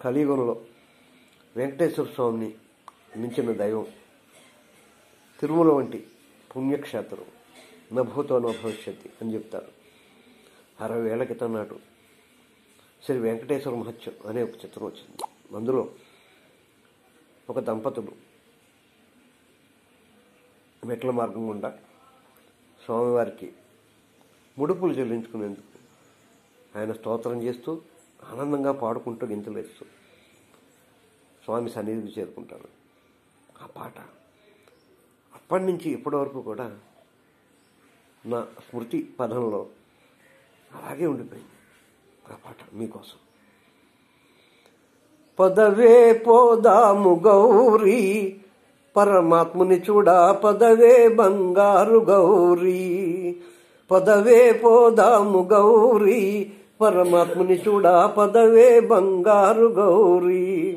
కలియుగంలో వెంకటేశ్వర స్వామిని మించిన దైవం. తిరుమల వంటి పుణ్యక్షేత్రం. నభూతో నో భవిష్యత్తు అని చెప్తారు. అరవై ఏళ్ళ క్రితం నాటు శ్రీ వెంకటేశ్వర మహత్యం అనే ఒక చిత్రం వచ్చింది. అందులో ఒక దంపతులు మెట్ల మార్గం గుండా స్వామివారికి ముడుపులు చెల్లించుకునేందుకు ఆయన స్తోత్రం చేస్తూ ఆనందంగా పాడుకుంటూ గింతలేస్తూ స్వామి సన్నిధికి చేరుకుంటాను ఆ పాట అప్పటి నుంచి ఇప్పటి వరకు కూడా నా స్మృతి పదంలో అలాగే ఉండిపోయింది. ఆ పాట మీకోసం. పదవే పోదాము గౌరీ పరమాత్ముని చూడ పదవే బంగారు గౌరీ. పదవే పోదాము గౌరీ పరమాత్ముని చూడా పదవే బంగారు గౌరీ.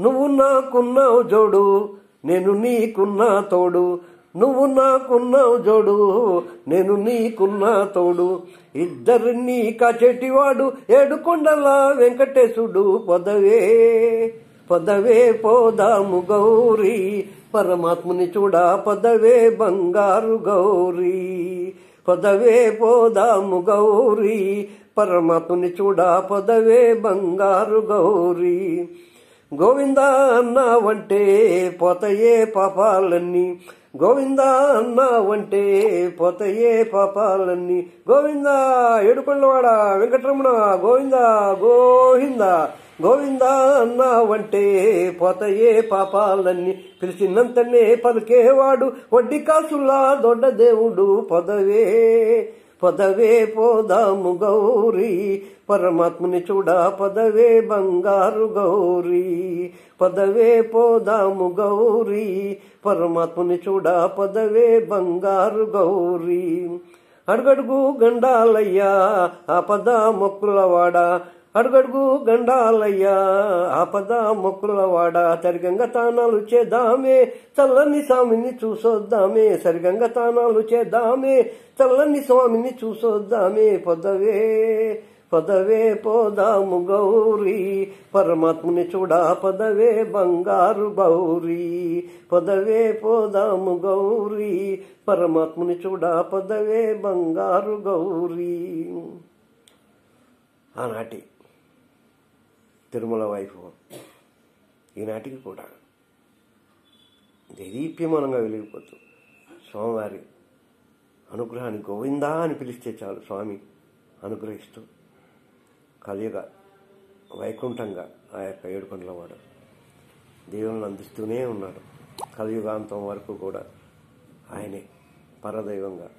నువ్వు నాకున్నావు జోడు నేను నీకున్నా తోడు. నువ్వు నాకున్నావు జోడు నేను నీకున్నా తోడు. ఇద్దరిని కాచెటివాడు ఏడుకొండల వెంకటేశుడు పదవే పదవే పోదాము గౌరీ. పరమాత్ముని చూడా పదవే బంగారు గౌరీ. పదవే పోదాము గౌరీ. పరమాత్ముని చూడా పదవే బంగారు గౌరీ. గోవింద అన్నావంటే పోతయే పాపాలన్నీ. గోవింద అన్నావంటే పోతయే పాపాలన్నీ. గోవింద ఏడుకొండవాడ వెంకటరమణ గోవింద గోవింద. గోవింద అన్నావంటే పోతయే పాపాలన్నీ. పిలిచినంతనే పలికేవాడు వడ్డీ కాసులా దొడ్డ దేవుడు పదవే. పదవే పోదాము గౌరీ. పరమాత్ముని చూడా పదవే బంగారు గౌరీ. పదవే పోదాము గౌరీ. పరమాత్ముని చూడా పదవే బంగారు గౌరీ. అడుగడుగు గండాలయ్యా ఆ పద మొక్కులవాడ అడుగడుగు గండాలయ్యా ఆపద మొక్కులవాడ సరిగంగ తానాలు చేద్దామే. చల్లని స్వామిని చూసొద్దామే సరిగంగ తానాలు చేద్దామే. చల్లని స్వామిని చూసొద్దామే పదవే పదవే పోదాము గౌరీ. పరమాత్ముని చూడా పదవే బంగారు గౌరీ. పదవే పోదాము గౌరీ. పరమాత్ముని చూడా పదవే బంగారు గౌరీ. ఆనాటి తిరుమల వైభవం ఈనాటికి కూడా. దేదీప్యమానంగా వెలిగిపోతూ స్వామివారి అనుగ్రహాన్ని గోవిందా అని పిలిస్తే చాలు స్వామి అనుగ్రహిస్తూ కలియుగ వైకుంఠంగా ఆ యొక్క ఏడుకొండలవాడు దేవులను అందిస్తూనే ఉన్నాడు. కలియుగాంతం వరకు కూడా ఆయనే పరదైవంగా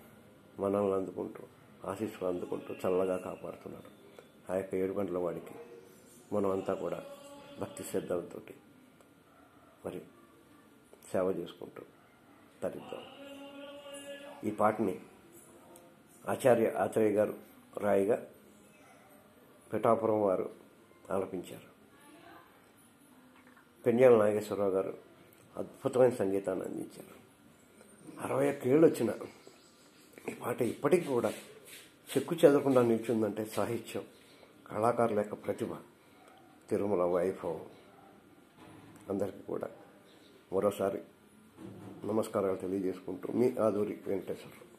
మనల్ని అందుకుంటూ ఆశీస్సులు అందుకుంటూ చల్లగా కాపాడుతున్నాడు. ఆ యొక్క ఏడుకొండల వాడికి మనం అంతా కూడా భక్తి శ్రద్ధలతో మరి సేవ చేసుకుంటూ తరిద్దాం. ఈ పాటని ఆచార్య ఆచార్య గారు రాయిగా పిఠాపురం వారు ఆలపించారు. పెన్యాల నాగేశ్వరరావు గారు అద్భుతమైన సంగీతాన్ని అందించారు. అరవై ఒక్క ఏళ్ళు వచ్చిన ఈ పాట ఇప్పటికీ కూడా చెక్కు చెదరకుండా నిల్చుందంటే సాహిత్యం కళాకారుల యొక్క ప్రతిభ. తిరుమల వైభవం అందరికీ కూడా మరోసారి నమస్కారాలు తెలియజేసుకుంటూ మీ ఆదూరి వెంకటేశ్వరరావు.